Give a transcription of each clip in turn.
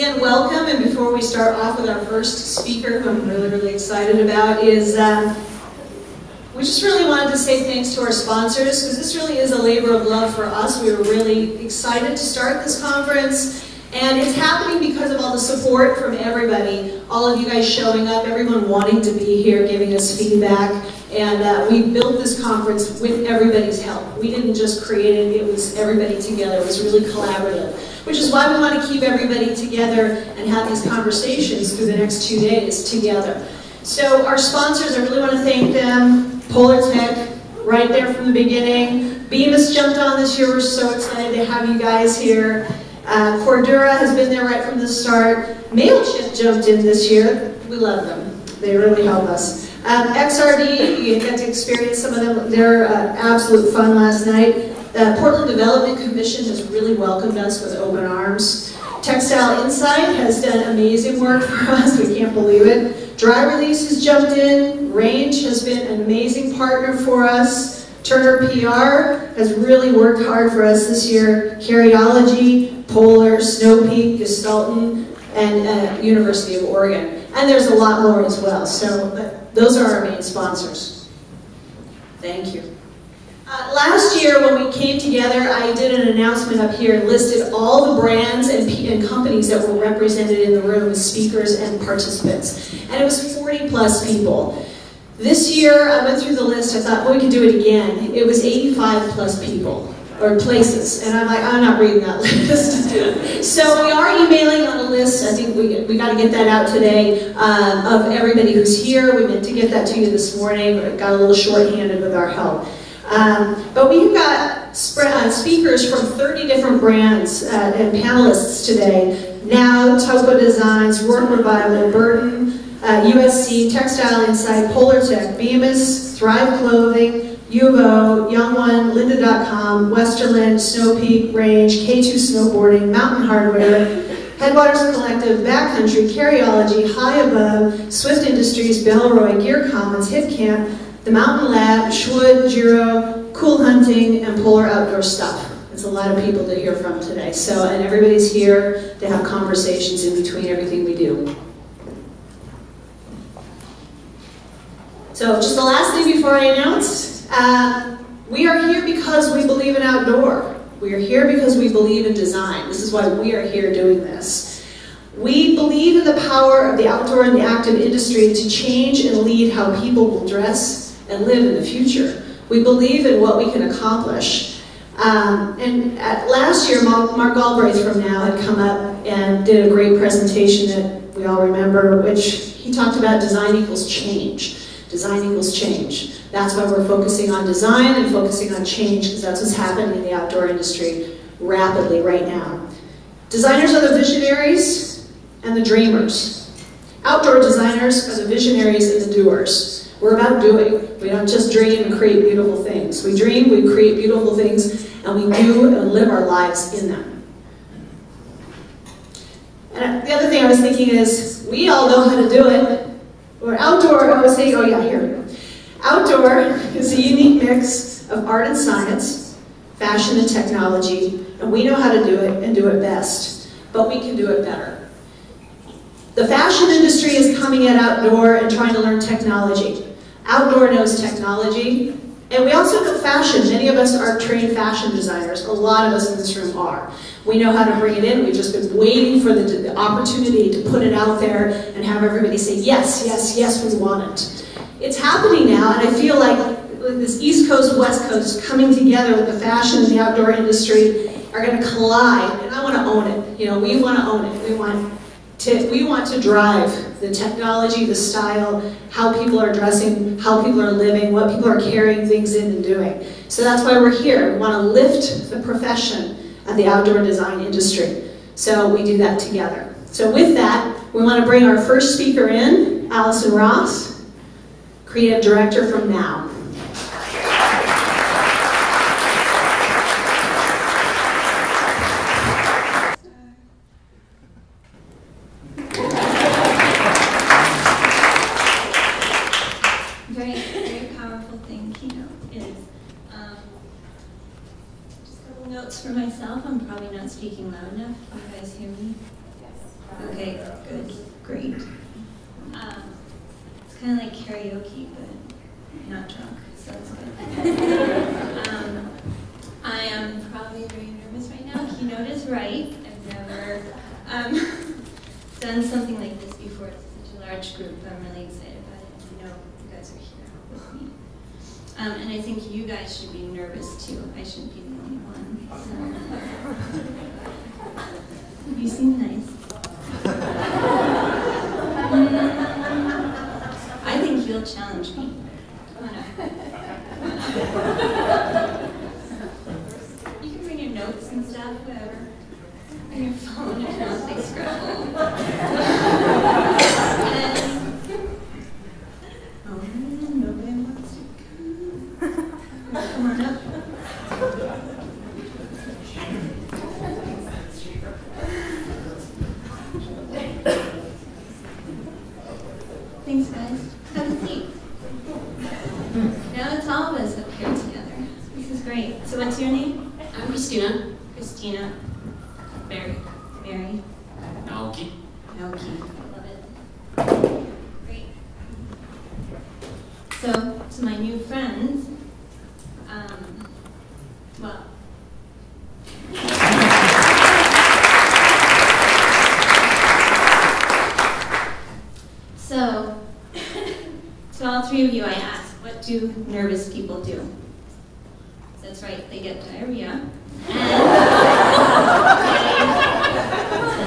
again, welcome. And before we start off with our first speaker, who I'm really, really excited about, is um, we just really wanted to say thanks to our sponsors because this really is a labor of love for us. We were really excited to start this conference. And it's happening because of all the support from everybody, all of you guys showing up, everyone wanting to be here, giving us feedback. And uh, we built this conference with everybody's help. We didn't just create it, it was everybody together. It was really collaborative, which is why we want to keep everybody together and have these conversations through the next two days together. So our sponsors, I really want to thank them. Polartec, right there from the beginning. Bemis jumped on this year. We're so excited to have you guys here. Uh, Cordura has been there right from the start. MailChimp jumped in this year. We love them. They really help us. Um, XRD, you got to experience some of them. They're uh, absolute fun last night. The Portland Development Commission has really welcomed us with open arms. Textile Insight has done amazing work for us. We can't believe it. Dry Release has jumped in. Range has been an amazing partner for us. Turner PR has really worked hard for us this year. Carryology, Poler, Snow Peak, Gestalten, and uh, University of Oregon. And there's a lot more as well. So those are our main sponsors. Thank you. Uh, last year when we came together, I did an announcement up here and listed all the brands and, and companies that were represented in the room as speakers and participants. And it was 40 plus people. This year, I went through the list, I thought, well, we can do it again. It was 85 plus people or places. And I'm like, I'm not reading that list. so we are emailing on a list. I think we, we got to get that out today uh, of everybody who's here. We meant to get that to you this morning. Got a little shorthanded with our help. Um, but we've got uh, speakers from 30 different brands uh, and panelists today. Nau, Topo Designs, Rourke Revival, Burton, uh, USC, Textile Insight, Polartec, Bemis, Thrive Clothing, Yuvo, Young One, Lynda.com, Westerland, Snow Peak Range, K2 Snowboarding, Mountain Hardwear, Headwaters Collective, Backcountry, Carryology, High Above, Swift Industries, Bellroy, Gear Commons, Hipcamp, The Mountain Lab, Schwood, Giro, Cool Hunting, and Poler Outdoor Stuff. It's a lot of people to hear from today. So, and everybody's here to have conversations in between everything we do. So just the last thing before I announce, uh, we are here because we believe in outdoor. We are here because we believe in design. This is why we are here doing this. We believe in the power of the outdoor and the active industry to change and lead how people will dress and live in the future. We believe in what we can accomplish. Um, and last year, Mark Galbraith from Nau had come up and did a great presentation that we all remember, which he talked about design equals change. Design equals change. That's why we're focusing on design and focusing on change because that's what's happening in the outdoor industry rapidly right now. Designers are the visionaries and the dreamers. Outdoor designers are the visionaries and the doers. We're about doing. We don't just dream and create beautiful things. We dream, we create beautiful things, and we do and live our lives in them. And the other thing I was thinking is, we all know how to do it. We're outdoor, I was saying, oh yeah, here. Outdoor is a unique mix of art and science, fashion and technology, and we know how to do it and do it best, but we can do it better. The fashion industry is coming at outdoor and trying to learn technology. Outdoor knows technology, and we also know fashion. Many of us are trained fashion designers. A lot of us in this room are. We know how to bring it in. We've just been waiting for the, the opportunity to put it out there and have everybody say, yes, yes, yes, we want it. It's happening now, and I feel like this East Coast, West Coast coming together with the fashion and the outdoor industry are going to collide, and I want to own it. You know, we want to own it. We want to, we want to drive the technology, the style, how people are dressing, how people are living, what people are carrying things in and doing. So that's why we're here. We want to lift the profession of the outdoor design industry. So we do that together. So with that, we want to bring our first speaker in, Allison Ross creative director from Nau. Very, very powerful thing keynote is. Um, just a couple notes for myself. I'm probably not speaking loud enough. Can you guys hear me? Yes. Okay, good, great. Um, it's kind of like karaoke, but not drunk, so it's good. um, I am probably very nervous right now. Keynote is right. I've never um, done something like this before. It's such a large group. I'm really excited about it. I know you guys are here with me. Um, and I think you guys should be nervous too. I shouldn't be the only one. So. You seem nice. I think you'll challenge me. Come on up. You can bring your notes and stuff, whatever. And your phone if you want to scrabble. and, oh, nobody wants to come. Come on up. Thanks, guys. Have a seat. Now it's all of us up here together. This is great. So what's your name? I'm Christina. Christina. Mary. Mary. Naoki. Naoki. Love it. Great. So, to my new friends, um, well, so, to all three of you, I asked, what do nervous people do? That's right, they get diarrhea. And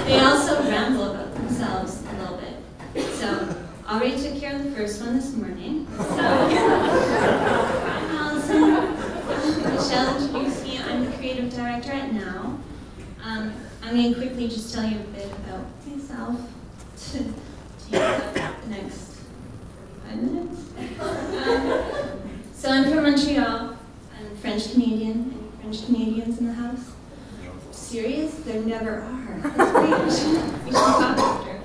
they, they also ramble about themselves a little bit. So, already took care of the first one this morning. So, I'm Allison. Michelle introduced me. I'm the creative director at Nau. Um, I'm going to quickly just tell you a bit about myself to, to up the next five minutes. Um, so I'm from Montreal. I'm French Canadian. Any French Canadians in the house? Serious? There never are. We should talk after.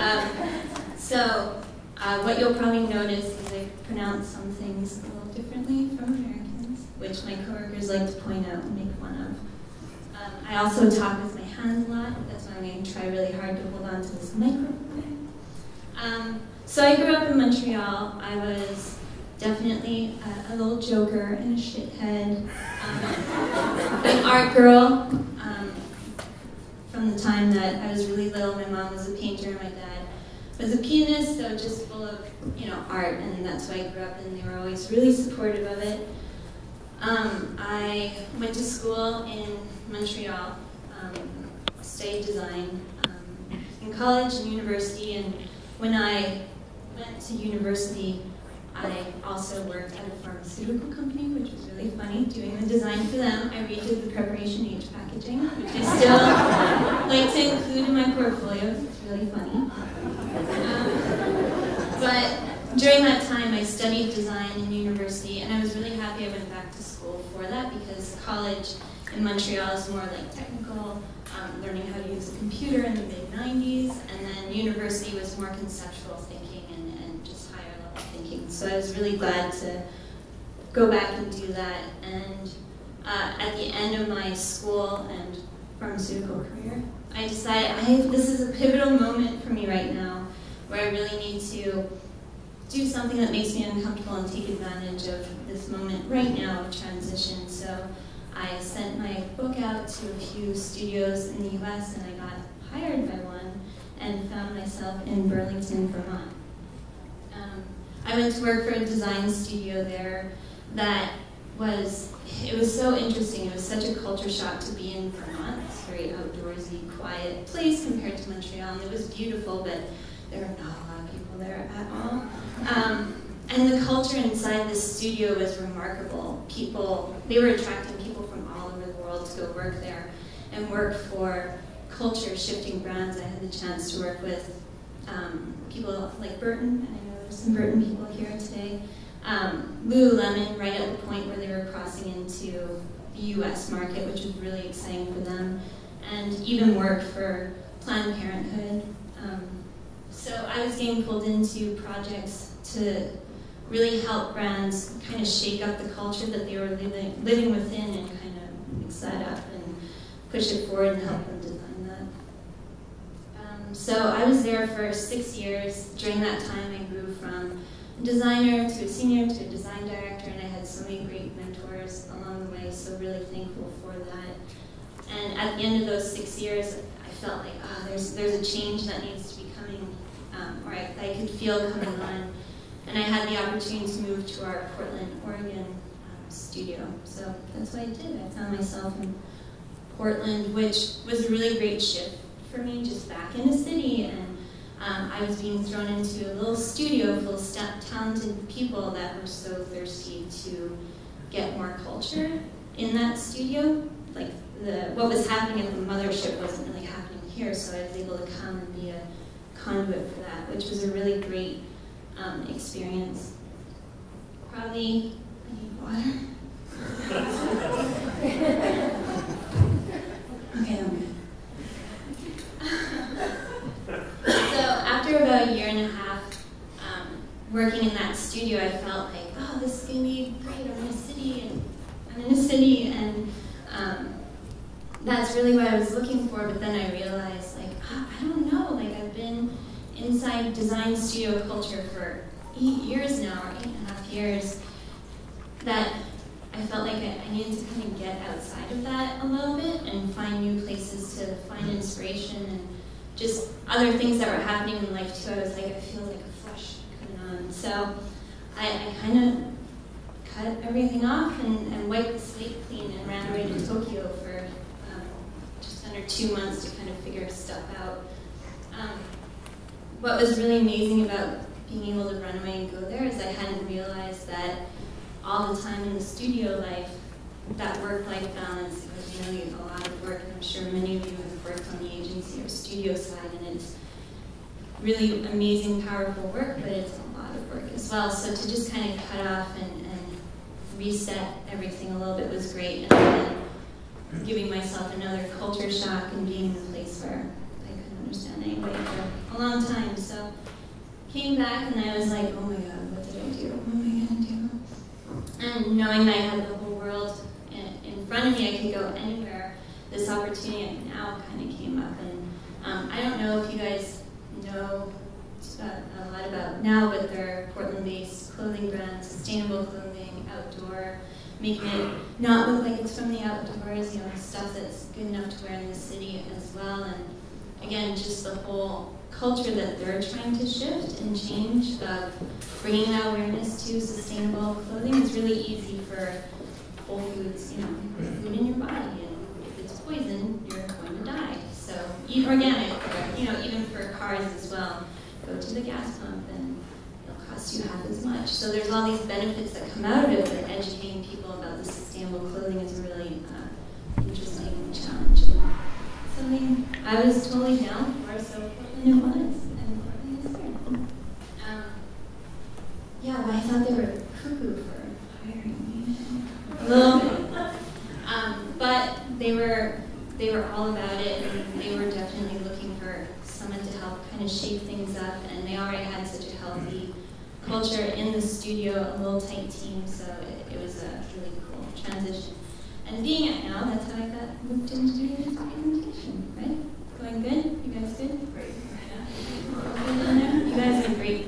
Um, so, uh, what you'll probably notice is I pronounce some things a little differently from Americans, which my coworkers like to point out and make fun of. Um, I also talk with my hands a lot. That's why I'm going to try really hard to hold on to this microphone. Um, so I grew up in Montreal. I was definitely a, a little joker and a shithead, um, an art girl. Um, from the time that I was really little, my mom was a painter, and my dad was a pianist, so just full of you know art, and that's why I grew up, and they were always really supportive of it. Um, I went to school in Montreal, um, studied design um, in college and university, and when I went to university, I also worked at a pharmaceutical company, which was really funny, doing the design for them. I redid the preparation H packaging, which I still like to include in my portfolio. It's really funny. But during that time, I studied design in university, and I was really happy I went back to school for that because college in Montreal is more like technical, um, learning how to use a computer in the mid 90s, and then university was more conceptual thinking and, and just higher level thinking. So I was really glad to go back and do that. And uh, at the end of my school and pharmaceutical career, I decided I, this is a pivotal moment for me right now where I really need to do something that makes me uncomfortable and take advantage of this moment right now of transition. So I sent my book out to a few studios in the US and I got hired by one and found myself in Burlington, Vermont. Um, I went to work for a design studio there that was, it was so interesting. It was such a culture shock to be in Vermont. A very outdoorsy, quiet place compared to Montreal. And it was beautiful, but there were not a lot of people there at all. Um, and the culture inside this studio was remarkable. People, they were attracting people from all over the world to go work there and work for culture shifting brands. I had the chance to work with um, people like Burton, and I know there's some Burton people here today. Um, Lululemon, right at the point where they were crossing into the US market, which was really exciting for them, and even work for Planned Parenthood. Um, so I was getting pulled into projects to really help brands kind of shake up the culture that they were living, living within and kind of mix that up and push it forward and help them design that. Um, so I was there for six years. During that time, I grew from a designer to a senior to a design director, and I had so many great mentors along the way, so really thankful for that. And at the end of those six years, I felt like, oh, there's, there's a change that needs to um, or I, I could feel coming on. And I had the opportunity to move to our Portland, Oregon um, studio. So that's what I did. I found myself in Portland, which was a really great shift for me, just back in the city. And um, I was being thrown into a little studio full of talented people that were so thirsty to get more culture in that studio. Like the what was happening at the mothership wasn't really happening here, so I was able to come and be a conduit for that, which was a really great um, experience. Probably, I need water. okay, so after about a year and a half um, working in that studio, I felt like, oh, this is gonna be great. I'm in a city, and I'm in a city, and um, that's really what I was looking for. But then I realized, like, oh, I don't know. Like, I've been inside design studio culture for eight years now, or eight and a half years, that I felt like I, I needed to kind of get outside of that a little bit and find new places to find inspiration and just other things that were happening in life too. I was like, I feel like a flush coming on. So I, I kind of cut everything off and, and wiped the slate clean and ran away to Tokyo for um, just under two months to kind of figure stuff out. Um, what was really amazing about being able to run away and go there is I hadn't realized that all the time in the studio life, that work-life balance was really a lot of work. I'm sure many of you have worked on the agency or studio side, and it's really amazing, powerful work, but it's a lot of work as well. So to just kind of cut off and, and reset everything a little bit was great. And then giving myself another culture shock and being in a place where understand anyway for a long time. So came back and I was like, oh my god, what did I do? What am I gonna do? And knowing that I had the whole world in, front of me, I could go anywhere. This opportunity now kind of came up, and um, I don't know if you guys know uh, a lot about Nau, but they're Portland-based clothing brand, sustainable clothing, outdoor, making it not look like it's from the outdoors. You know, stuff that's good enough to wear in the city as well, and again, just the whole culture that they're trying to shift and change of bringing that awareness to sustainable clothing is really easy for Whole Foods, you know, food in your body, and if it's poison, you're going to die. So eat organic, or, you know, even for cars as well. Go to the gas pump and it'll cost you half as much. So there's all these benefits that come out of it, but educating people about the sustainable clothing is a really uh, interesting challenge. Something I was totally down for, so it was, and Um, yeah, but I thought they were cuckoo for hiring me. A little bit. Um, but they were they were all about it, and they were definitely looking for someone to help kind of shape things up. And they already had such a healthy culture in the studio, a little tight team, so it, it was a really cool transition. And being at Nau, that's how I got moved into doing this presentation, right? Going good? You guys good? Great. You guys are great.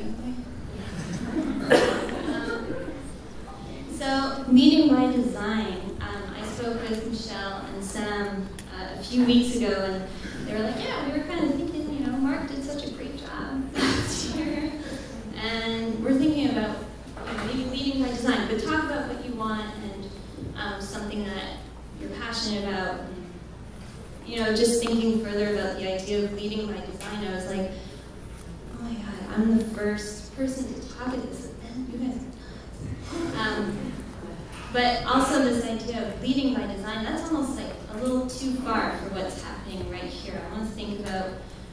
so, meeting by design. Um, I spoke with Michelle and Sam uh, a few weeks ago, and they were like, "Yeah, we were kind of thinking, you know, Mark did such a great job last year, and we're thinking about you know, maybe leading by design. But talk about what you want and um, something that you're passionate about." And, you know, just thinking further about the idea of leading by design, I was like, oh my god, I'm the first person to talk at this event. You guys are um, but also this idea of leading by design, that's almost like a little too far for what's happening right here. I want to think about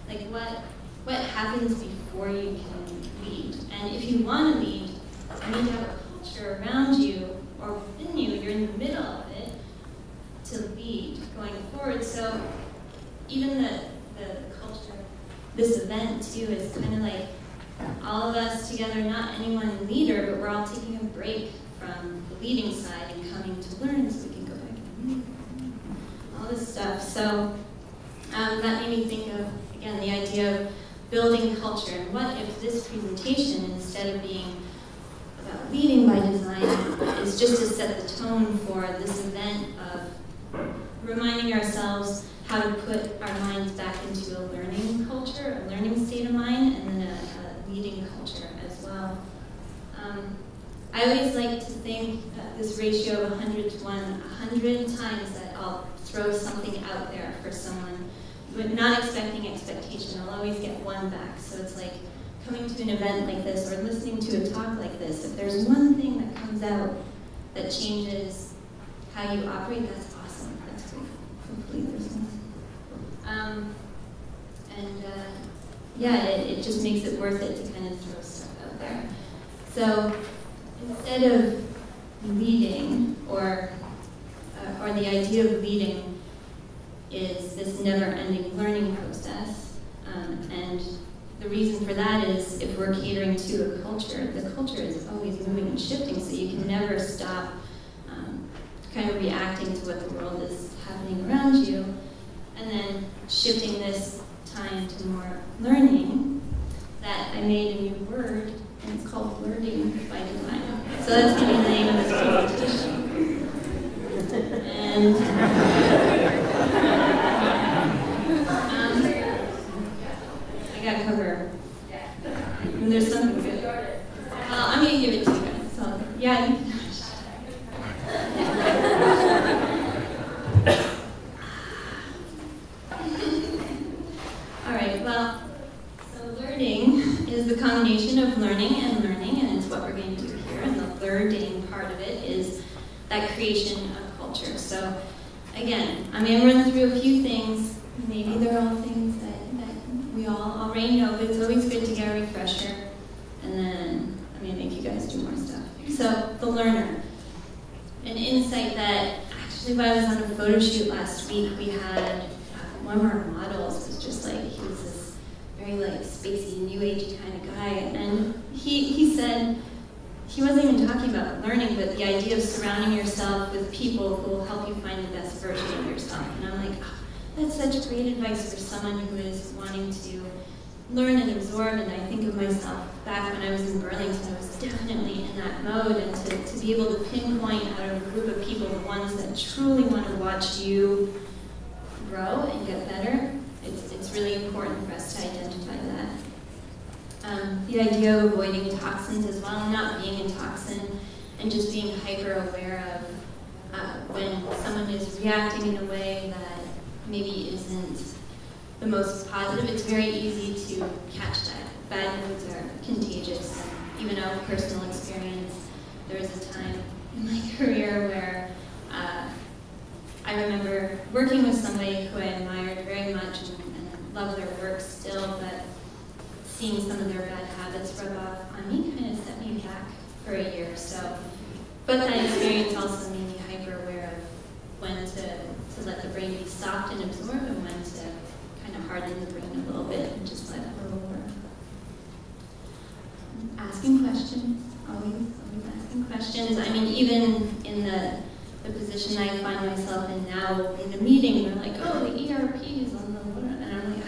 like what what happens before you can lead. And if you want to lead, you need to have a culture around you or within you, you're in the middle of it to lead going forward. So even the, the culture, this event too, is kind of like all of us together, not any one leader, but we're all taking a break from the leading side and coming to learn so we can go back and all this stuff. So um, that made me think of, again, the idea of building culture. And what if this presentation, instead of being about leading by design, is just to set the tone for this event of reminding ourselves how to put our minds back into a learning culture, a learning state of mind, and then a, a leading culture as well. Um, I always like to think this ratio of 100 to 1, 100 times that I'll throw something out there for someone, but not expecting expectation. I'll always get one back. So it's like coming to an event like this or listening to a talk like this. If there's one thing that comes out that changes how you operate, that's awesome. That's. Hopefully there's. Um, and uh, yeah, it, it just makes it worth it to kind of throw stuff out there. So instead of leading or uh, or the idea of leading is this never-ending learning process, um, and the reason for that is if we're catering to a culture, the culture is always moving and shifting, so you can never stop um, kind of reacting to what the world is happening around you, and then shifting this time to more learning. That I made a new word and it's called Learding by Design. So that's going to be the name of this presentation. And um, To cover. And there's something uh, good. Well, I'm going to give it to you guys. So, yeah. All right, well, so learding is the combination of learning and learning, and it's what we're going to do here. And the learning part of it is that creation of culture. So, again, I'm to run through a few things. Maybe they're all things we all already know, but it's always good to get a refresher. And then I'm going to make you guys do more stuff. So, the learner. An insight that actually, when I was on a photo shoot last week, we had uh, one of our models was just like, he was this very like spacey, new agey kind of guy. And he, he said, he wasn't even talking about learning, but the idea of surrounding yourself with people who will help you find the best version of yourself. And I'm like, that's such great advice for someone who is wanting to learn and absorb. And I think of myself back when I was in Burlington, I was definitely in that mode. And to, to be able to pinpoint out of a group of people the ones that truly want to watch you grow and get better, it's, it's really important for us to identify that. Um, the idea of avoiding toxins as well, not being a toxin, and just being hyper aware of uh, when someone is reacting in a way that maybe isn't the most positive. It's very easy to catch that. Bad moods are contagious. Even out of personal experience, there was a time in my career where uh, I remember working with somebody who I admired very much and, and love their work still, but seeing some of their bad habits rub off on me kind of set me back for a year or so. But that experience also made me hyper aware of when to, to let the brain be soft and absorb and when to uh, kind of harden the brain a little bit and just let it roll over. Asking questions, always, always asking questions. I mean, even in the the position I find myself in now in a meeting, they're like, oh, the ERP is on the, and I'm like,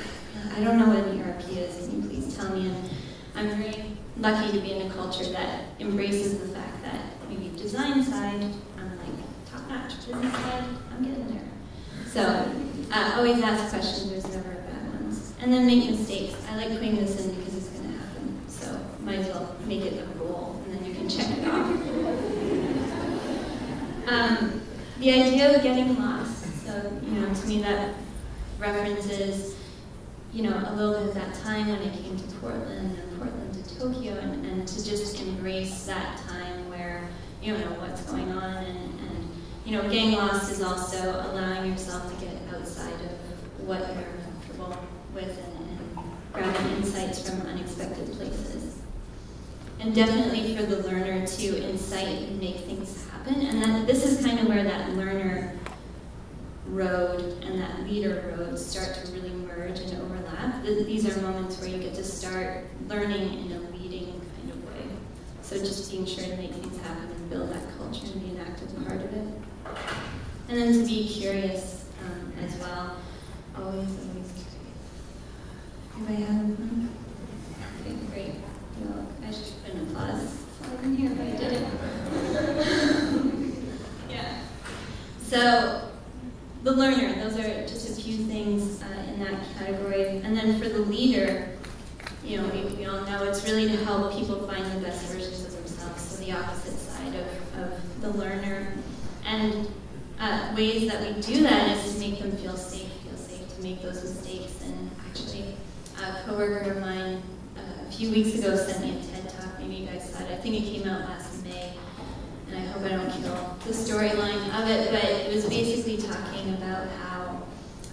I don't know what an ERP is, can you please tell me? And I'm very lucky to be in a culture that embraces the fact that maybe design side, I'm like top notch, business side, I'm getting there. So uh, always ask questions, there's never a bad ones. And then make mistakes. I like putting this in because it's going to happen. So might as well make it a rule, and then you can check it off. Um, the idea of getting lost. So, you know, to me that references, you know, a little bit of that time when I came to Portland and Portland to Tokyo and, and to just embrace that time where you don't know what's going on and, and, you know, getting lost is also allowing yourself to get outside of what you're comfortable with and, and grabbing insights from unexpected places. And definitely for the learner to incite and make things happen. And then this is kind of where that learner road and that leader road start to really merge and overlap. These are moments where you get to start learning in a leading kind of way. So just being sure to make things happen and build that culture and be an active part of it. And then to be curious um, as well. Always, always curious. Everybody having fun? Okay, great. Well, I should put an applause slide in here, but I didn't. yeah. So, the learner, those are just a few things uh, in that category. And then for the leader, you know, we, we all know it's really to help people find the best versions of themselves, so the opposite side of, of the learner. And uh, ways that we do that is to make them feel safe, feel safe to make those mistakes. And actually, a coworker of mine uh, a few weeks ago sent me a TED talk. Maybe you guys saw it. I think it came out last May, and I hope I don't kill the storyline of it. But it was basically talking about how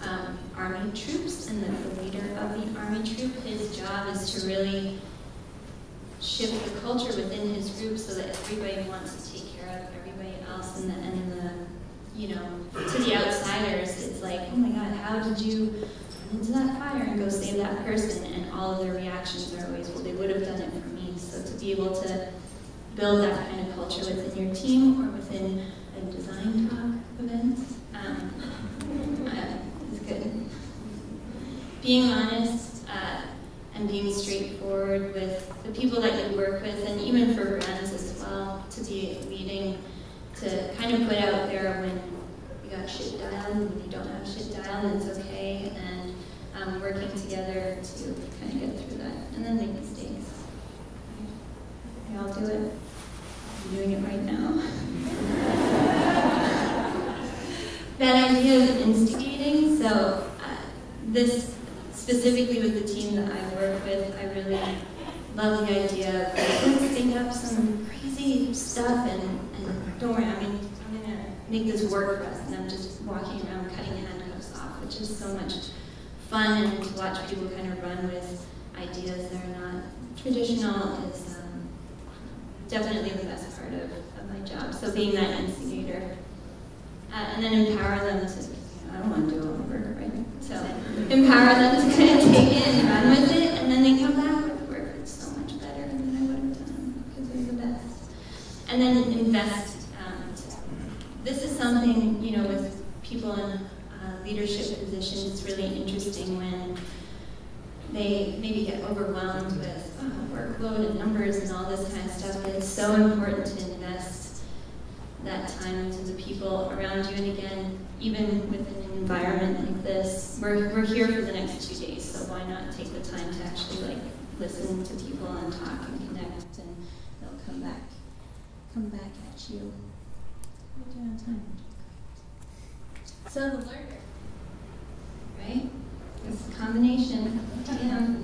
um, army troops and the, the leader of the army troop, his job is to really shift the culture within his group so that everybody wants to take care of everybody else and the, and the you know, to the outsiders, it's like, oh my God, how did you run into that fire and go save that person? And all of their reactions are always, well, they would have done it for me. So to be able to build that kind of culture within your team or within a design talk event um, uh, is good. Being honest uh, and being straightforward with the people that you work with, and even for brands as well, to be leading to kind of put out there when you got shit dialed when you don't have shit and it's okay, and um, working together to kind of get through that, and then make mistakes. We all do it. I'm doing it right now. that idea of instigating, so uh, this specifically with the team that I work with, I really love the idea of let's think up some crazy stuff and, and don't worry, I mean, I'm going to make this work for us. And I'm just walking around cutting handcuffs off, which is so much fun and to watch people kind of run with ideas that are not traditional is um, definitely the best part of, of my job. So being that instigator. Uh, and then empower them to, I don't want to do all the work, right? Now. So empower them to kind of take it and run with it, and then they come back with work that's so much better than I would have done because they're the best. And then invest. Um, this is something, you know, with people in uh, leadership positions, it's really interesting when they maybe get overwhelmed with oh, workload and numbers and all this kind of stuff, but it's so important to invest that time into the people around you. And again, even within an environment like this, we're, we're here for the next two days, so why not take the time to actually like listen to people and talk and connect, and they'll come back, come back at you. We're doing time. So the learner, right? It's a combination. Yeah.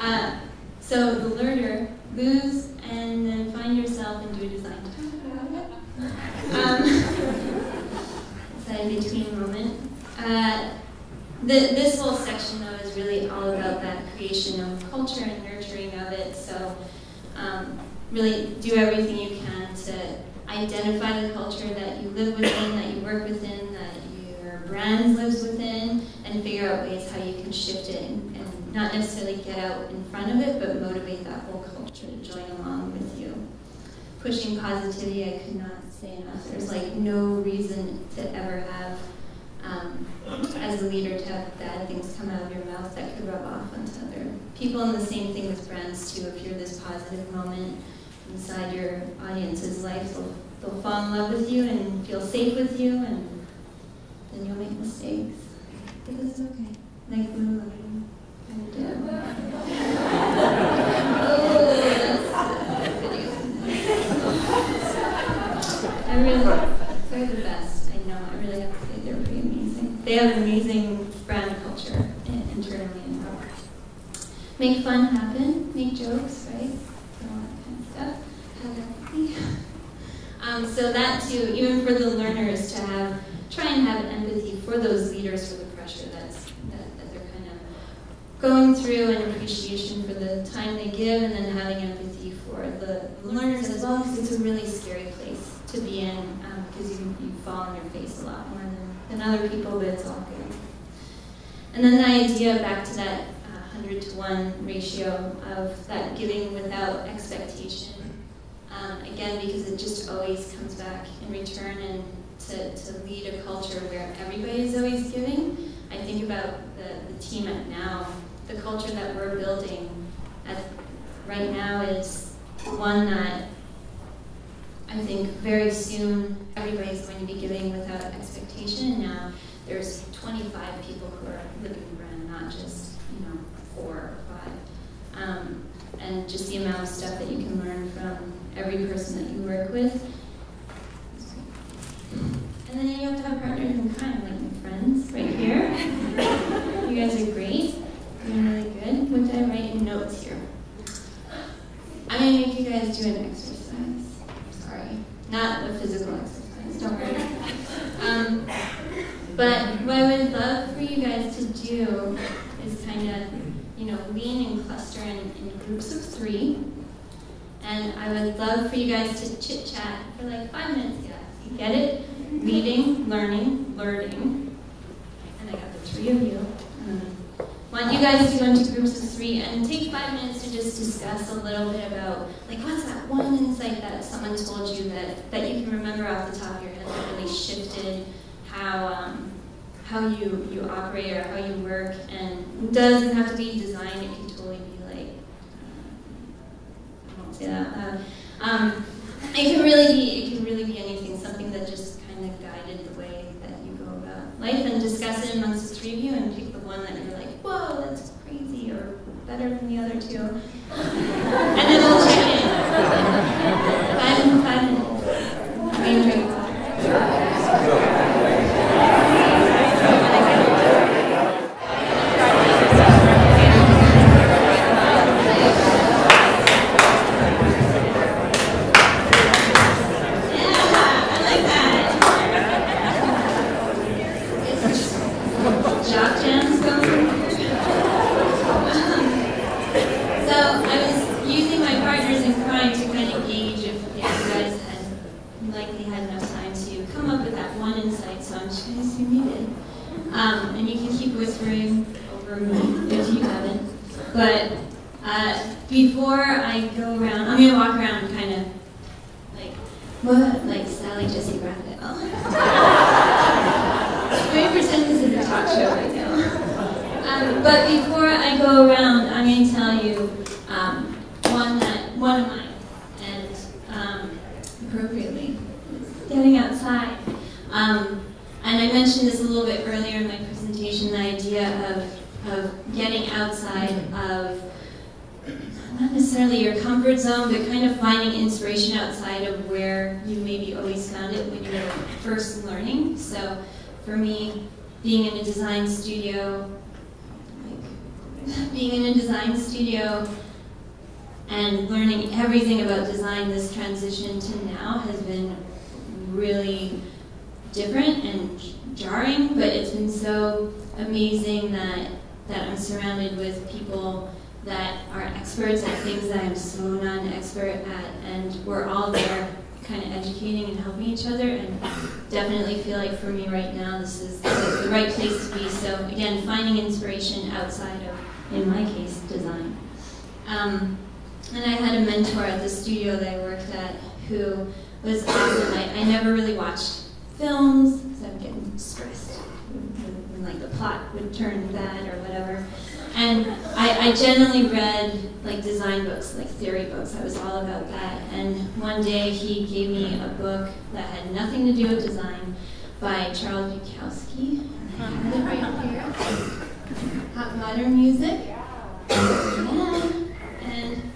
Uh, so the learner, lose and then find yourself and do a design um, it's in-between moment. Uh, the, this whole section, though, is really all about that creation of culture and nurturing of it. So um, really do everything you can to identify the culture that you live within, that you work within, that your brand lives within, and figure out ways how you can shift it and, and not necessarily get out in front of it, but motivate that whole culture to join along with you. Pushing positivity, I could not say enough. There's like no reason to ever have, um, as a leader, to have bad things come out of your mouth that could rub off onto other people. And the same thing with brands too. If you're this positive moment inside your audience's life, they'll, they'll fall in love with you and feel safe with you, and then you'll make mistakes. But it's okay. Like Moonlight. Kind of did. I really, they're the best. I know. I really have to say they're pretty amazing. They have an amazing brand culture internally and. Make fun happen. Make jokes, right? All that kind of Um, so that too, even for the learners to have, try and have empathy for those leaders for the pressure that's that, that they're kind of going through and appreciation for the time they give and then having empathy for the learners as well because it's a really scary place to be in because um, you, you fall on your face a lot more than, than other people, but it's all good. And then the idea back to that 100 to 1 ratio of that giving without expectation. Um, again, because it just always comes back in return and to, to lead a culture where everybody is always giving. I think about the, the team at Nau the culture that we're building at, right now is one that I think very soon everybody's going to be giving without expectation. And now there's 25 people who are living in Bren, not just four or five. Um, and just the amount of stuff that you can learn from every person that you work with. And then you have to have partners in crime, like my friends right here. you guys are great. Doing really good. What did I write in notes here? I'm gonna make you guys do an exercise. Sorry. Not a physical exercise, don't worry. Um, but what I would love for you guys to do is kind of, you know, lean and cluster in, in groups of three. And I would love for you guys to chit chat for like five minutes. Yeah, you get it? Reading, learning, learning. And I got the three of you. Um, want you guys to go into groups of three and take five minutes to just discuss a little bit about like what's that one insight that someone told you that, that you can remember off the top of your head that really shifted how um, how you, you operate or how you work and doesn't have to be design, it can totally be like uh, I won't say that loud. Um, it can really be it can really be anything, something that just kind of guided the way that you go about life and discuss it amongst the three of you and pick the one that you're like, whoa, that's crazy or better than the other two. and then we'll check in. Five, five minutes. Green drink water. Jock jams going. So I was using my partners in crime to kind of gauge if, if you guys had likely had enough time to come up with that one insight. So I'm just going to assume you did. Um, and you can keep whispering over me if you haven't. But uh, before I go around, I'm going to walk around kind of like, what? Like Sally Jessy Raphael. I'm going to pretend this is a talk show right now. Um, but before I go around, I'm going to tell you um, one that one of mine, and um, appropriately, is getting outside. Um, and I mentioned this a little bit earlier in my presentation, the idea of, of getting outside of not necessarily your comfort zone, but kind of finding inspiration outside of where you maybe always found it when you were first learning. So for me, being in a design studio, like being in a design studio and learning everything about design, this transition to Nau has been really different and jarring, but it's been so amazing that, that I'm surrounded with people that are experts at things that I'm so non-expert at, and we're all there kind of educating and helping each other, and definitely feel like for me right now, this is the right place to be. So again, finding inspiration outside of, in my case, design. Um, and I had a mentor at the studio that I worked at who was awesome. I, I never really watched films because I would get stressed when, when like the plot would turn bad or whatever. And I, I generally read like design books, like theory books. I was all about that. And one day he gave me a book that had nothing to do with design by Charles Bukowski. I have it right here. Hot Water Music. Yeah. And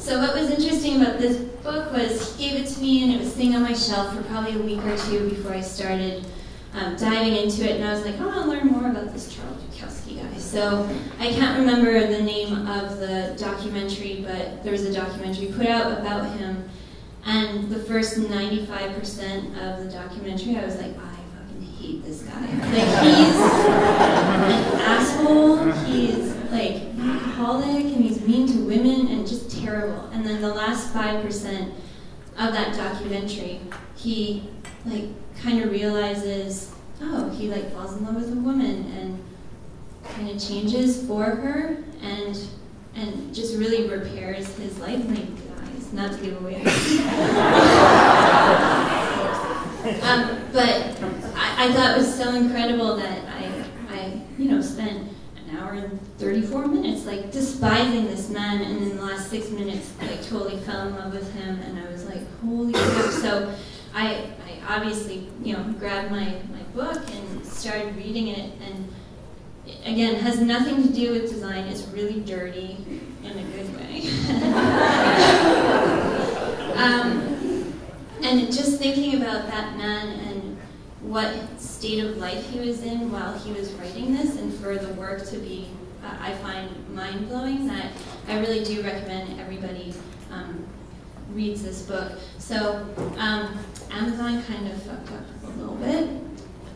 so what was interesting about this book was he gave it to me and it was sitting on my shelf for probably a week or two before I started um, diving into it, and I was like, I want to learn more about this Charles Bukowski guy. So I can't remember the name of the documentary, but there was a documentary put out about him, and the first 95% of the documentary, I was like, I fucking hate this guy. Like, he's an asshole, he's like alcoholic, and he's mean to women, and terrible. And then the last 5% of that documentary, he like kind of realizes, oh, he like falls in love with a woman and kind of changes for her and and just really repairs his life he dies. Not to give away. um, but I, I thought it was so incredible that I I you know spent an and 34 minutes, like despising this man, and in the last six minutes, like totally fell in love with him, and I was like, holy crap. So I, I obviously, you know, grabbed my, my book and started reading it, and again, has nothing to do with design. It's really dirty in a good way. um, and just thinking about that man what state of life he was in while he was writing this, and for the work to be, I find mind blowing. That I really do recommend everybody um, reads this book. So um, Amazon kind of fucked up a little bit.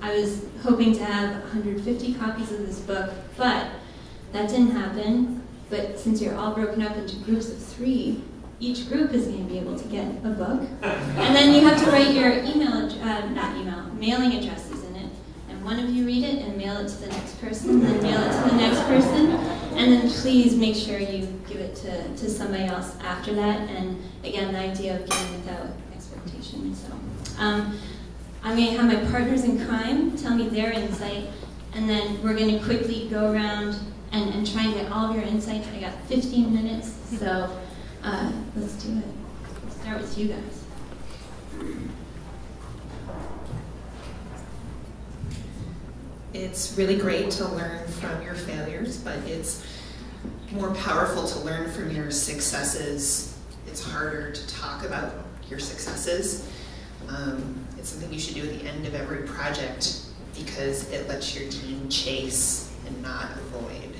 I was hoping to have 150 copies of this book, but that didn't happen. But since you're all broken up into groups of three, each group is going to be able to get a book. And then you have to write your email, uh, not email, mailing addresses in it. And one of you read it and mail it to the next person, then mail it to the next person. And then please make sure you give it to, to somebody else after that. And again, the idea of giving without expectation. So. Um, I'm going to have my partners in crime tell me their insight, and then we're going to quickly go around and, and try and get all of your insights. I got 15 minutes, so uh, let's do it. Let's start with you guys. It's really great to learn from your failures, but it's more powerful to learn from your successes. It's harder to talk about your successes. Um, it's something you should do at the end of every project because it lets your team chase and not avoid.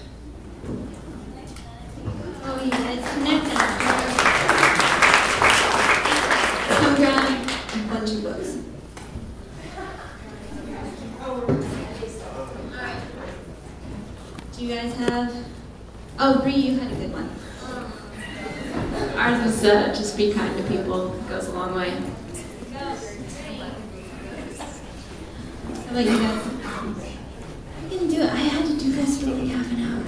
Oh, you guys connected. Come grab a bunch books. Do you guys have? Oh, Bree, you had a good one. Ours is uh, just be kind to people. It goes a long way. How about you guys? I can do it. I had to do this for like half an hour.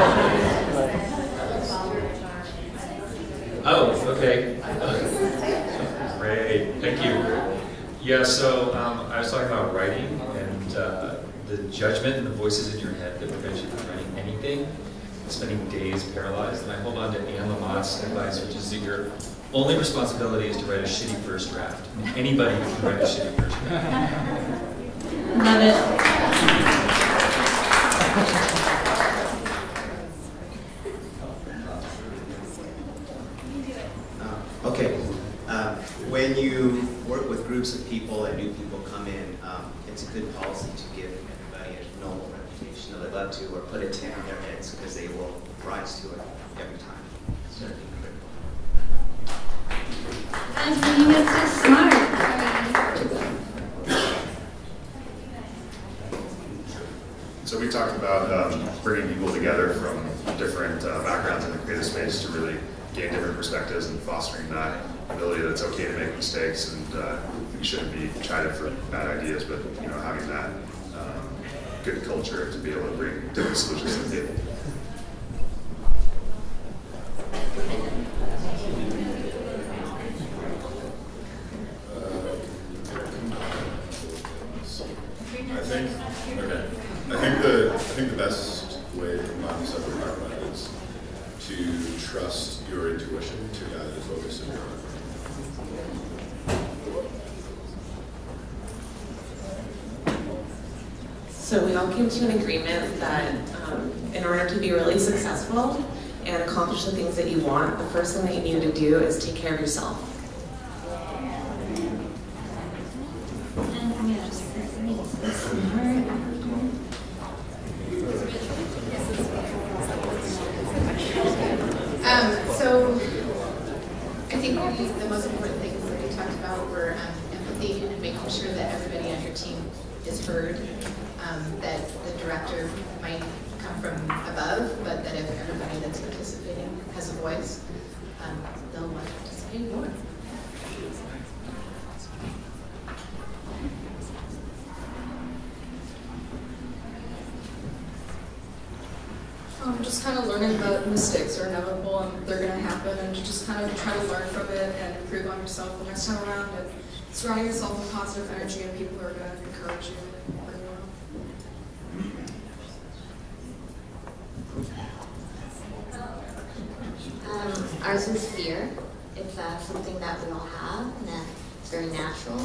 Oh, okay. Great, thank you. Yeah, so um, I was talking about writing and uh, the judgment and the voices in your head that prevent you from writing anything, spending days paralyzed. And I hold on to Anne Lamott's advice, which is that your only responsibility is to write a shitty first draft. Anybody can write a shitty first draft. Love it. Uh, Okay, um, when you work with groups of people and new people come in, um, it's a good policy to give everybody a normal reputation that they'd love to, or put a 10 on their heads, because they will rise to it every time. It's certainly critical. Guys, you guys are so smart. So we talked about um, bringing people together from different uh, backgrounds in the creative space to really gain different perspectives and fostering that ability that it's okay to make mistakes and uh, we shouldn't be chided for bad ideas, but you know having that um, good culture to be able to bring different solutions to the table. I think, okay, I think the, I think the best way to combine stuff we're talking about is to trust your intuition to guide the focus of your art. So we all came to an agreement that um, in order to be really successful and accomplish the things that you want, the first thing that you need to do is take care of yourself. And I'm gonna just read this smart. Um, so I think we, the most important things that we talked about were um, empathy and making sure that everybody on your team is heard. Um, that the director might come from above, but that if everybody that's participating has a voice, um, they'll more. Um, just kind of learning that mistakes are inevitable and they're going to happen, and just kind of try to learn from it and improve on yourself the next time around, and surrounding yourself with positive energy and people who are going to encourage you. and bring you on. Um, ours is fear. It's uh, something that we all have, and that it's very natural,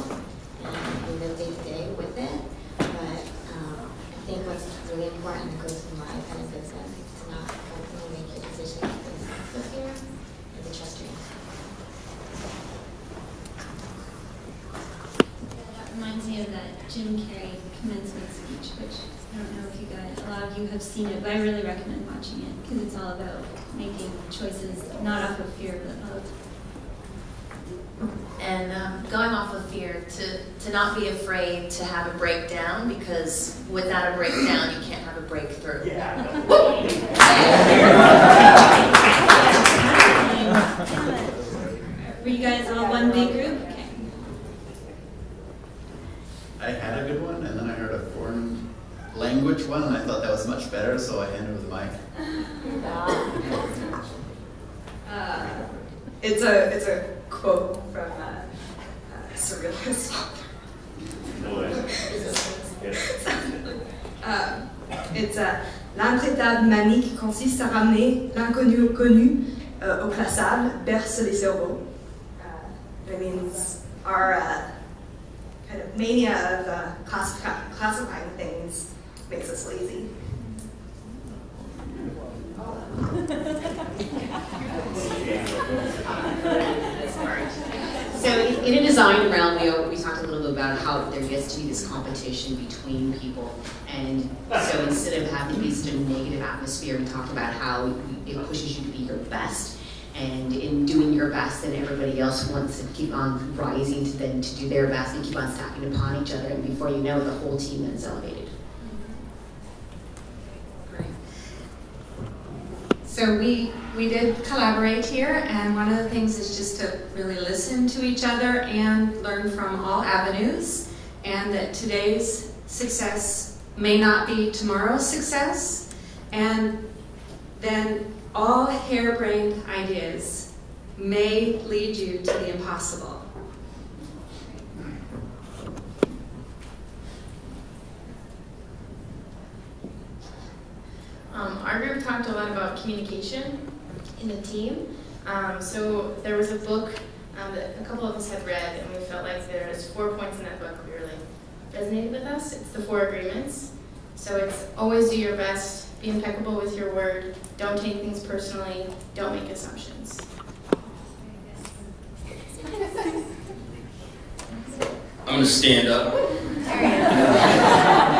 and we live day to day with it. But um, I think what's really important in goes in life and in business is to not ultimately make your decisions based off of fear, and to trust your That reminds me of that Jim Carrey commencement speech, which I don't know if you guys, a lot of you have seen it, but I really recommend watching it because it's all about making choices not off of fear but of And um, going off of fear, to, to not be afraid to have a breakdown because without a breakdown, you can't have a breakthrough. Were you guys all one big group? Okay. I had a good one, and then I heard a foreign language one, and I thought that was much better, so I handed over the mic. Uh, it's a it's a quote from uh, uh, Surrealist. uh, it's a l'intraitable manie qui consiste à ramener l'inconnu au connu, uh, au classable, berce les cerveaux. Uh, that means our uh, kind of mania of uh, classify, classifying things makes us lazy. So in a design realm, we, we talked a little bit about how there gets to be this competition between people. And so instead of having be such a negative atmosphere, we talked about how it pushes you to be your best. And in doing your best, then everybody else wants to keep on rising to then to do their best and keep on stacking upon each other. And before you know it, the whole team is elevated. So we, we did collaborate here, and one of the things is just to really listen to each other and learn from all avenues, and that today's success may not be tomorrow's success, and then all harebrained ideas may lead you to the impossible. Um, our group talked a lot about communication in the team. Um, so there was a book um, that a couple of us had read, and we felt like there was four points in that book that really resonated with us. It's the four agreements. So it's always do your best, be impeccable with your word, don't take things personally, don't make assumptions. I'm going to stand up.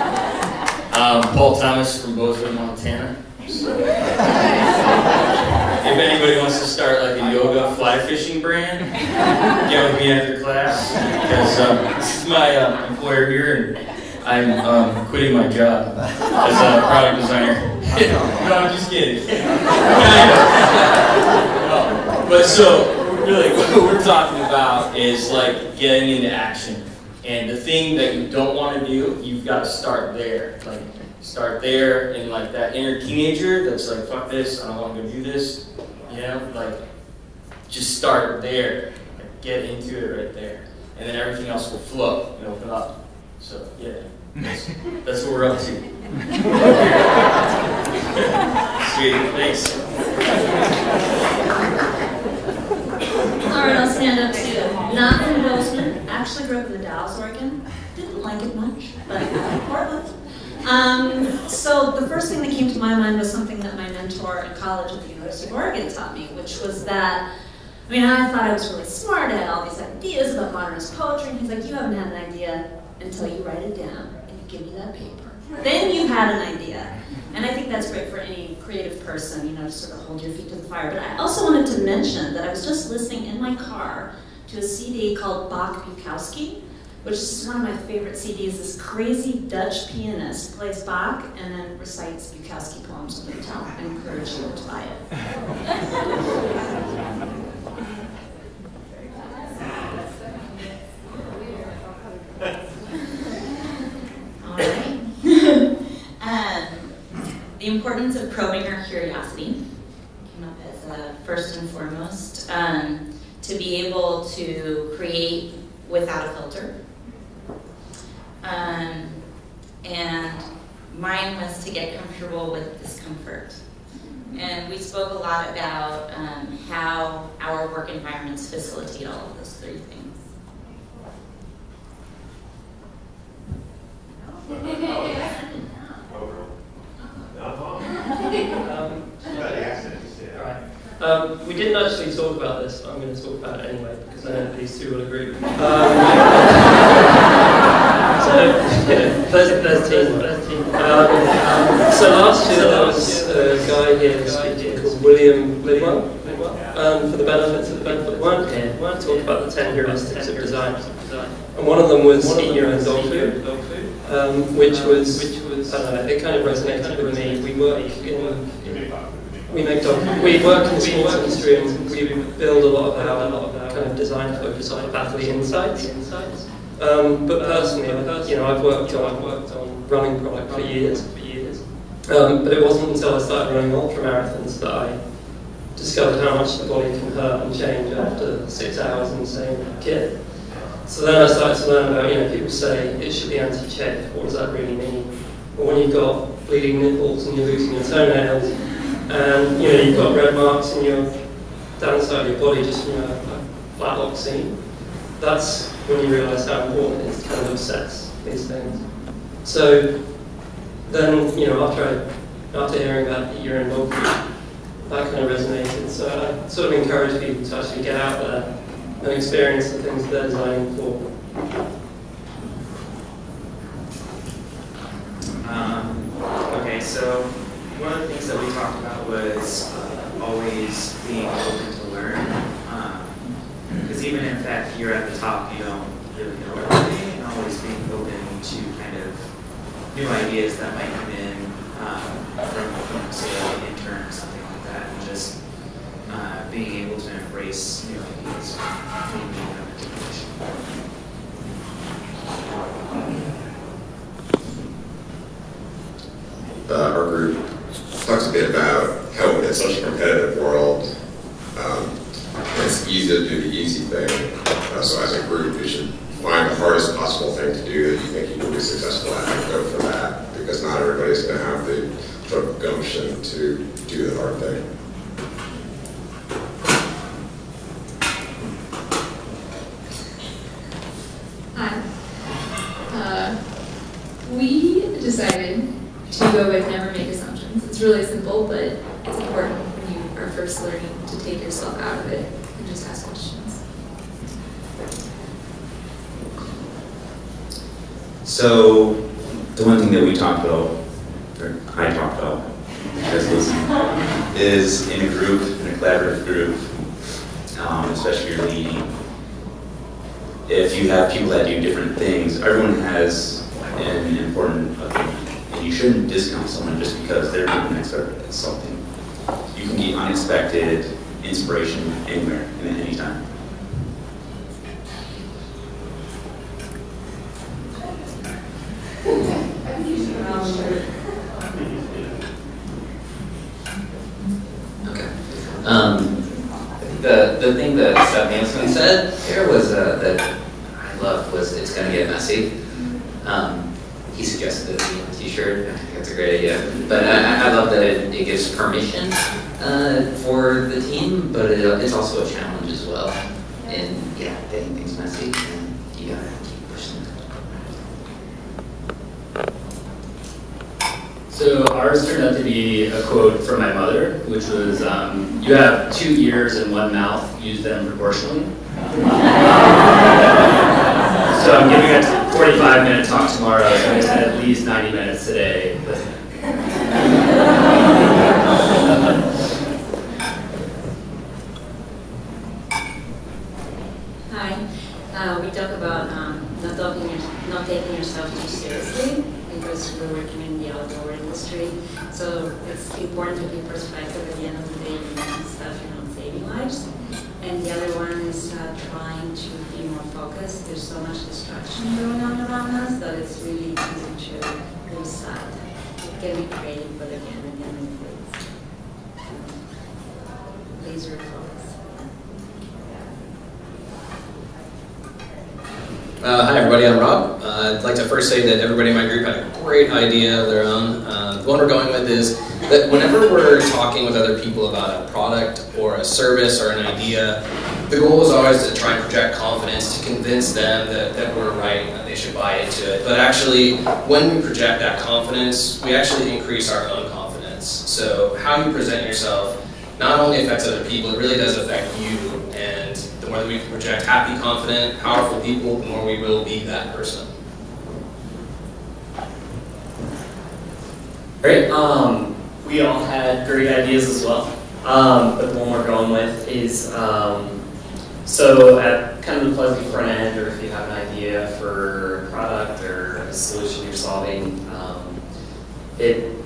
Um, Paul Thomas from Bozeman, Montana. If anybody wants to start like a yoga fly fishing brand, get with me after class because um, this is my uh, employer here and I'm um, quitting my job as a product designer. no, I'm just kidding. But so really, what we're talking about is like getting into action. And the thing that you don't want to do, you've got to start there. Like, start there, and like that inner teenager that's like, fuck this, I don't want to do this. You know, like, just start there. Like, get into it right there. And then everything else will flow and open up. So, yeah, that's, that's what we're up to. Sweet, thanks. All right, I'll stand up too. Not. Actually grew up in the Dalles, Oregon. Didn't like it much, but Portland. Um, so the first thing that came to my mind was something that my mentor in college at the University of Oregon taught me, which was that, I mean, I thought I was really smart, I had all these ideas about modernist poetry, and he's like, you haven't had an idea until you write it down and you give me that paper. Then you had an idea. And I think that's great for any creative person, you know, to sort of hold your feet to the fire. But I also wanted to mention that I was just listening in my car to a CD called Bach Bukowski, which is one of my favorite CDs. This crazy Dutch pianist plays Bach and then recites Bukowski poems on the guitar. I encourage you to buy it. Um, the importance of probing our curiosity came up as uh, first and foremost. Um, to be able to create without a filter. Um, and mine was to get comfortable with discomfort. and we spoke a lot about um, how our work environments facilitate all of those three things. Um, we didn't actually talk about this, but I'm going to talk about it anyway because I know these two will agree. Um, so, yeah, there's, there's team. There's team. Um, so last year there was a guy here speaking called William Lidwell um, for the benefits of the benefit weren't here. Talk about the 10 heuristics of design. And one of them was eat your own dog food, um, which was, I don't know, it kind of resonated with me. We work in we make we work in the sports industry and we build a lot of our kind of design focus on athlete insights. Um, but personally, you know, I've worked on, worked on running product for years. Um, but it wasn't until I started running ultra marathons that I discovered how much the body can hurt and change after six hours in the same kit. So then I started to learn about, you know, people say it should be anti-chafe. What does that really mean? Or when you've got bleeding nipples and you're losing your toenails, and you know you've got red marks in your downside of your body just from a, flat lock seam. That's when you realise how important it is to kind of assess these things. So then, you know, after I, after hearing urine dog food, that kind of resonated. So I sort of encourage people to actually get out there and experience the things they're designing for. Um, okay, so one of the things that we talked about was uh, always being open to learn. Because um, even if that you're at the top, you don't really know everything, and always being open to kind of new ideas that might come in um, from, from, say, an intern or something like that, and just uh, being able to embrace new ideas. Uh, our group talks bit about how in such a competitive world, um, it's easy to do the easy thing. Uh, so as a group, you should find the hardest possible thing to do that you think you can be successful at and go for that because not everybody's going to have the sort of gumption to do the hard thing. Hi. Uh, we decided to go with never make assumptions. It's really simple, but it's important when you are first learning to take yourself out of it and just ask questions. So, the one thing that we talked about, or I talked about, as listen, is in a group, in a collaborative group, um, especially if you're leading, if you have people that do different things, everyone has an important opinion you shouldn't discount someone just because they're not an expert at something. You can get unexpected inspiration anywhere and at any time. Okay. Um, the the thing that Seth said here was uh, that I loved was it's going to get messy. Um, he suggested a t-shirt. I think that's a great idea. But I, I love that it, it gives permission uh, for the team, but it, it's also a challenge as well. And yeah, getting things messy, and you gotta keep pushing. So ours turned out to be a quote from my mother, which was, um, you have two ears and one mouth, use them proportionally. So I'm giving a 45 minute talk tomorrow, so I spend at least 90 minutes today. Hi. Uh, we talk about um, not, talking, not taking yourself too seriously because we're working in the outdoor industry. So it's important to keep perspective at the end of the day, you're stuff, you're not saving lives. And the other one is uh, trying to be more focused. There's so much distraction going on around us that it's really easy to lose sight. It can be creative, but again, again, it's laser focus. Uh, hi everybody, I'm Rob. Uh, I'd like to first say that everybody in my group had a great idea of their own. Uh, the one we're going with is that whenever we're talking with other people about a product or a service or an idea, the goal is always to try and project confidence to convince them that, that we're right and that they should buy into it. But actually, when we project that confidence, we actually increase our own confidence. So how you present yourself not only affects other people, it really does affect you. And the that we project happy, confident, powerful people, the more we will be that person. Great. Um, we all had great ideas as well. Um, but the one we're going with is um, so at kind of the fuzzy front end, or if you have an idea for a product or a solution you're solving, um, it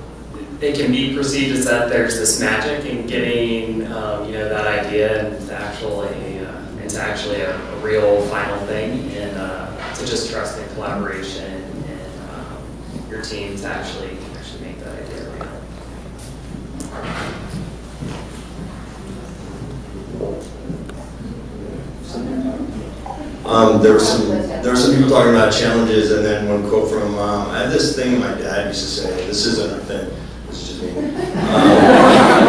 it can be perceived as that there's this magic in getting um, you know that idea into actually uh, into actually a, a, real final thing, and uh, to just trust in collaboration and um, your team to actually actually make that idea real. Um, there were some there were some people talking about challenges, and then one quote from um, I have this thing my dad used to say. This isn't a thing. This is just me. Um,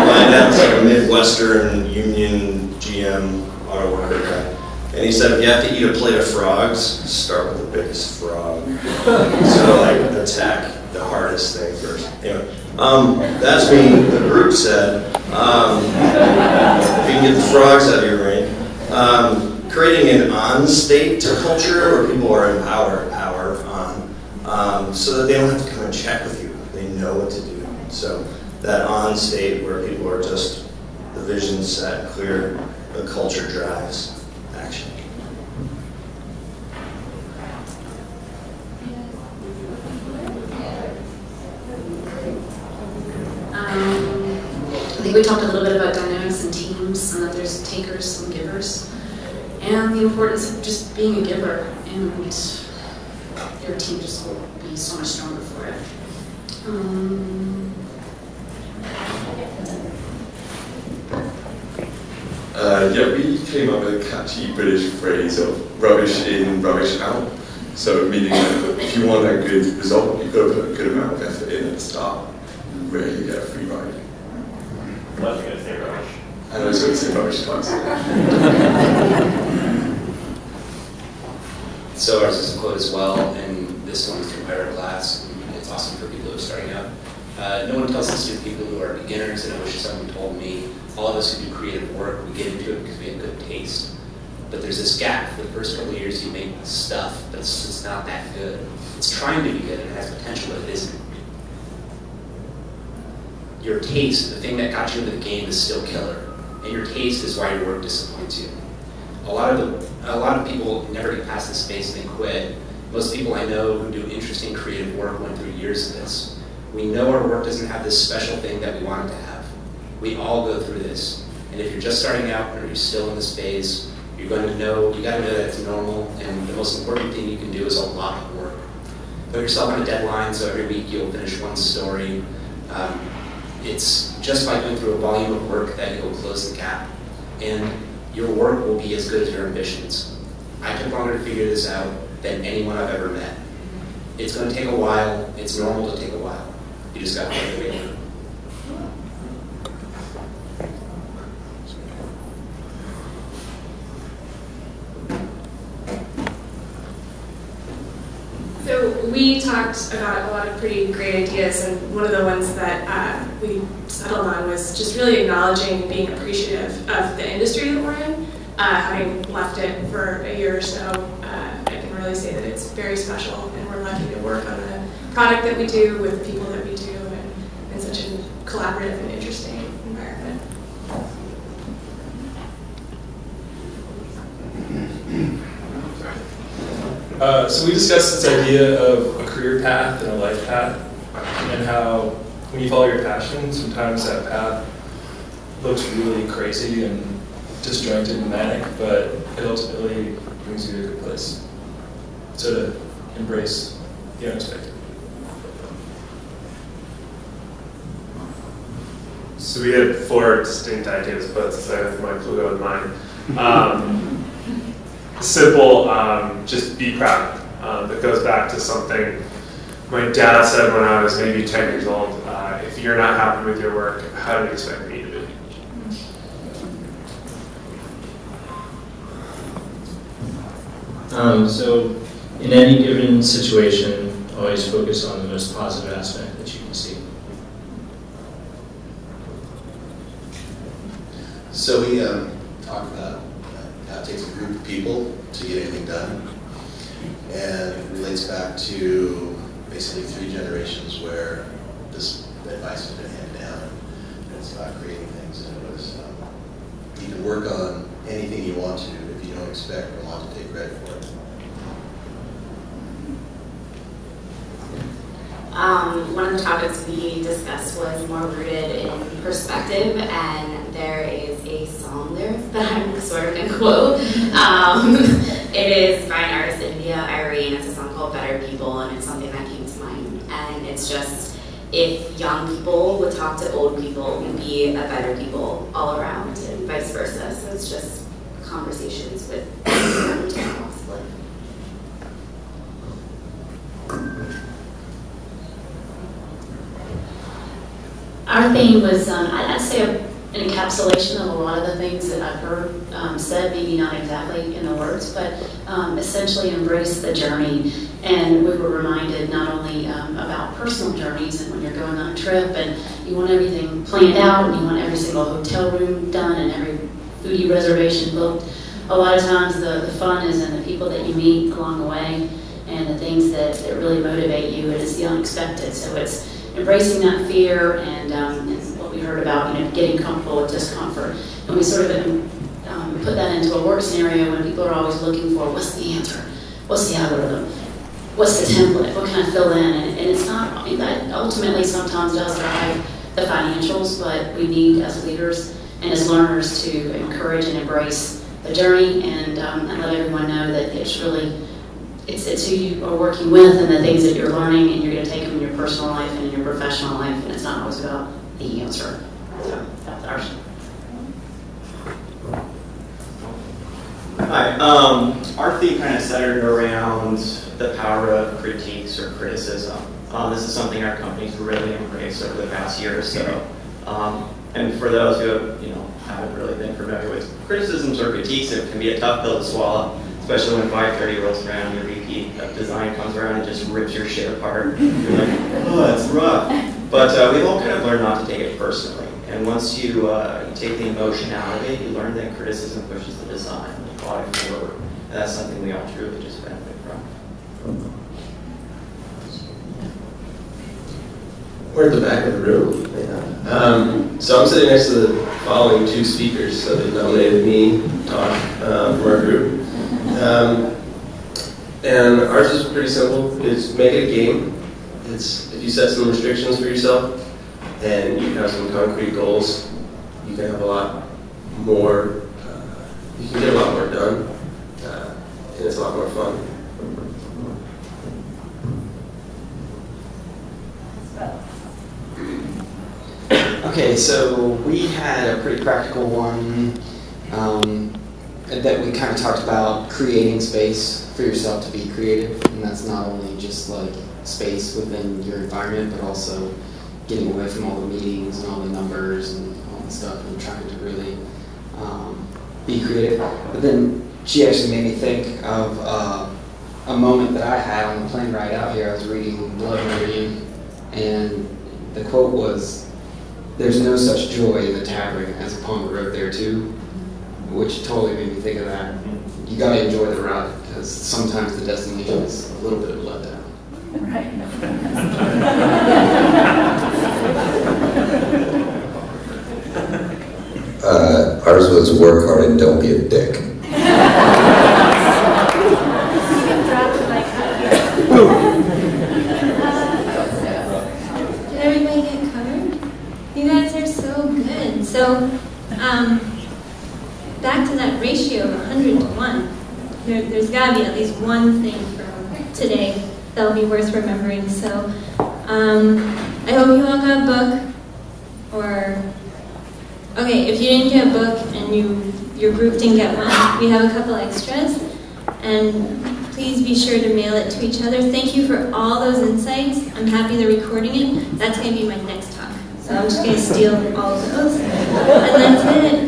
my dad's like a Midwestern Union GM guy, and he said if you have to eat a plate of frogs, start with the biggest frog. so like attack the hardest thing first. Anyway, um, that's me. The group said um, if you can get the frogs out of your brain. Um, creating an on-state to culture where people are empowered, power on, um, so that they don't have to come and check with you. They know what to do. So that on-state where people are just the vision set, clear, the culture drives action. Um, I think we talked a little bit about dynamics and teams, and that there's takers, some givers and the importance of just being a giver, and your team just will be so much stronger for it. Um, uh, yeah, we came up with a catchy British phrase of rubbish in, rubbish out. So meaning that if you want a good result, you've got to put a good amount of effort in at the start. You rarely get a free ride. I was going to say rubbish. And I was going to say rubbish twice. So ours is a quote as well, and this one is from Ira Glass. It's awesome for people who are starting out. Uh, no one tells this to people who are beginners, and I wish someone told me. All of us who do creative work, we get into it because we have good taste. But there's this gap. For the first couple years, you make stuff, that's just not that good. It's trying to be good, and it has potential, but it isn't. Your taste, the thing that got you into the game, is still killer. And your taste is why your work disappoints you. A lot of the a lot of people never get past this space and they quit. Most people I know who do interesting creative work went through years of this. We know our work doesn't have this special thing that we want it to have. We all go through this. And if you're just starting out or you're still in this phase, you're going to know, you gotta know that it's normal, and the most important thing you can do is a lot of work. Put yourself on a deadline so every week you'll finish one story. Um, it's just by going through a volume of work that you'll close the gap. And your work will be as good as your ambitions. I took longer to figure this out than anyone I've ever met. It's going to take a while. It's normal to take a while. You just got to find the way So we talked about a lot of pretty great ideas, and one of the ones that uh, we settled on was just really acknowledging being appreciative of the industry that we're in. Uh, having left it for a year or so, uh, I can really say that it's very special, and we're lucky to work on the product that we do with the people that we do, and in such a collaborative and interesting environment. Uh, so we discussed this idea of career path and a life path, and how when you follow your passion, sometimes that path looks really crazy and disjointed and manic, but it ultimately brings you to a good place. So to embrace the unexpected. So we had four distinct ideas, but so my Pluto and mine. Um, simple, um, just be proud. Um, that goes back to something my dad said when I was maybe 10 years old. Uh, if you're not happy with your work, how do you expect me to be? Um, so, in any given situation, always focus on the most positive aspect that you can see. So we um, talked about how it takes a group of people to get anything done. And it relates back to basically three generations where this advice has been handed down. And it's about creating things. And it was, um, you can work on anything you want to if you don't expect or want to take credit for it. Um, one of the topics we discussed was more rooted in perspective, and there is a song lyric that I'm sort of going to quote. Um, it is by an artist India.Arie. It's a song called Better People, and it's something that came to mind. And just if young people would talk to old people, we'd be a better people all around, and vice versa. So it's just conversations with. Our theme was, um, I'd say, an encapsulation of a lot of the things that I've heard um, said, maybe not exactly in the words, but um, essentially embrace the journey. And we were reminded not only um, about personal journeys and when you're going on a trip and you want everything planned out and you want every single hotel room done and every foodie reservation booked. A lot of times the, the fun is in the people that you meet along the way and the things that, that really motivate you. and It is the unexpected. So it's embracing that fear and, um, and what we heard about, you know, getting comfortable with discomfort. And we sort of um, put that into a work scenario when people are always looking for what's the answer, what's the algorithm, what's the template, what can I fill in, and, and it's not I mean, that ultimately sometimes does drive the financials, but we need as leaders and as learners to encourage and embrace the journey and, um, and let everyone know that it's really it's, it's who you are working with and the things that you're learning and you're going to take them in your personal life and in your professional life and it's not always about the answer. So that's ours. Hi. Um, our theme kind of centered around the power of critiques or criticism. Um, this is something our company's really embraced over the past year or so. Um, and for those who you know haven't really been familiar with criticisms or critiques, it can be a tough pill to swallow especially when 5.30 rolls around, and your VP of design comes around and just rips your shit apart. You're like, oh, it's rough. But uh, we've all kind of learned not to take it personally. And once you, uh, take the emotion out of it, you learn that criticism pushes the design, the product forward. And that's something we all truly just benefit. We're at the back of the room. Yeah. Um, so I'm sitting next to the following two speakers, so they nominated me talk uh, from our group. Um, and ours is pretty simple. It's make it a game. It's if you set some restrictions for yourself and you have some concrete goals, you can have a lot more. Uh, you can get a lot more done, uh, and it's a lot more fun. Okay, so we had a pretty practical one. Um, that we kind of talked about creating space for yourself to be creative, and that's not only just like space within your environment, but also getting away from all the meetings and all the numbers and all the stuff, and trying to really um, be creative. But then she actually made me think of uh, a moment that I had on the plane ride out here. I was reading Blood Meridian, and the quote was, "There's no such joy in the tavern as upon the road there too." which totally made me think of that. You got to enjoy the ride because sometimes the destination is a little bit of a letdown. Right. Uh, ours was work hard and don't be a dick. Um, back to that ratio of 100 to 1, there, has got to be at least one thing from today that'll be worth remembering. So um, I hope you all got a book, or, okay, if you didn't get a book and you your group didn't get one, we have a couple extras. And please be sure to mail it to each other. Thank you for all those insights. I'm happy they're recording it. That's going to be my next so I'm just going to steal all of those. And that's it.